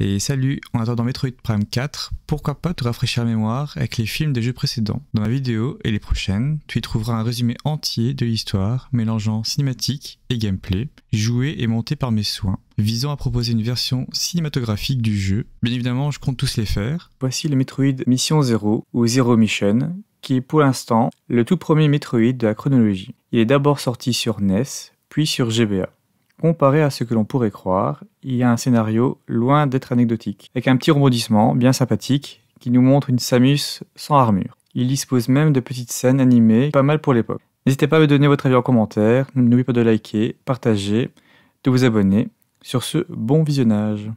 Et salut, en attendant Metroid Prime 4, pourquoi pas te rafraîchir la mémoire avec les films des jeux précédents Dans ma vidéo et les prochaines, tu y trouveras un résumé entier de l'histoire mélangeant cinématique et gameplay, joué et monté par mes soins, visant à proposer une version cinématographique du jeu. Bien évidemment, je compte tous les faire. Voici le Metroid Mission Zero ou Zero Mission, qui est pour l'instant le tout premier Metroid de la chronologie. Il est d'abord sorti sur NES, puis sur GBA. Comparé à ce que l'on pourrait croire, il y a un scénario loin d'être anecdotique, avec un petit rebondissement bien sympathique qui nous montre une Samus sans armure. Il dispose même de petites scènes animées, pas mal pour l'époque. N'hésitez pas à me donner votre avis en commentaire, n'oubliez pas de liker, partager, de vous abonner. Sur ce, bon visionnage.